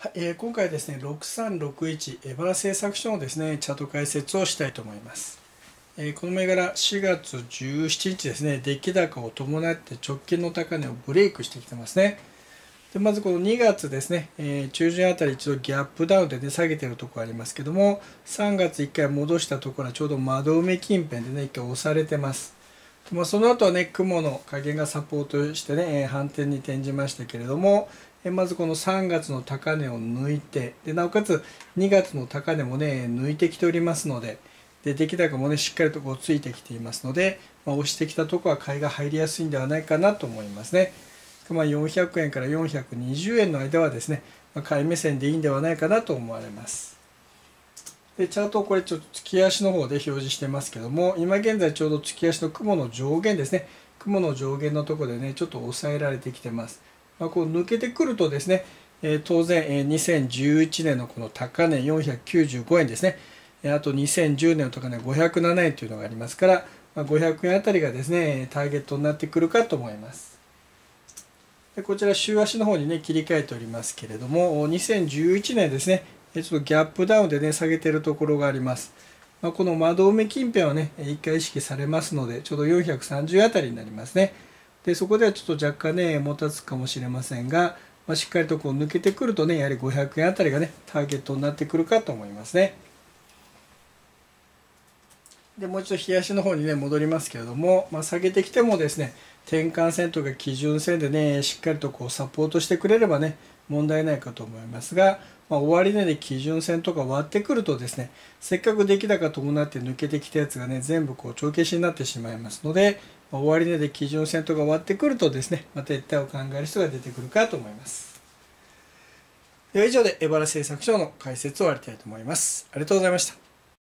はいえー、今回ですね6361エバラ製作所のですねチャート解説をしたいと思います、えー、この銘柄4月17日ですね出来高を伴って直近の高値をブレイクしてきてますね。でまずこの2月ですね、えー、中旬あたり一度ギャップダウンでね下げてるところありますけども3月1回戻したところはちょうど窓埋め近辺でね1回押されてます。まあ、その後はね雲の加減がサポートしてね、え反転に転じましたけれどもえ、まずこの3月の高値を抜いてでなおかつ2月の高値もね抜いてきておりますのでで出来高もねしっかりとこうついてきていますので、まあ、押してきたとこは買いが入りやすいんではないかなと思いますね。まあ、400円から420円の間はですね、まあ、買い目線でいいんではないかなと思われます。でチャートをこれちょっと月足の方で表示してますけども今現在ちょうど月足の雲の上限ですね。雲の上限のところでねちょっと抑えられてきてます。まあ、こう抜けてくるとですね、えー、当然、えー、2011年のこの高値495円ですね、あと2010年の高値507円というのがありますから、まあ、500円あたりがですね、ターゲットになってくるかと思います。でこちら週足の方にね、切り替えておりますけれども、2011年ですね、ちょっとギャップダウンでね、下げてるところがあります。まあ、この窓埋め近辺はね、1回意識されますので、ちょうど430あたりになりますね。でそこではちょっと若干ねもたつくかもしれませんが、まあ、しっかりとこう抜けてくるとねやはり500円あたりがねターゲットになってくるかと思いますね。でもう一度冷やしの方にね戻りますけれども、まあ、下げてきてもですね転換線とか基準線でねしっかりとこうサポートしてくれればね問題ないかと思いますが、まあ、終値で基準線とか割ってくるとですねせっかく出来高伴って抜けてきたやつがね全部こう帳消しになってしまいますので、ま終値で基準線とか割ってくるとですねまた一体を考える人が出てくるかと思います。では以上でエバラ製作所の解説を終わりたいと思います。ありがとうございました。